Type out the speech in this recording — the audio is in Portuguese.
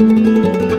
Música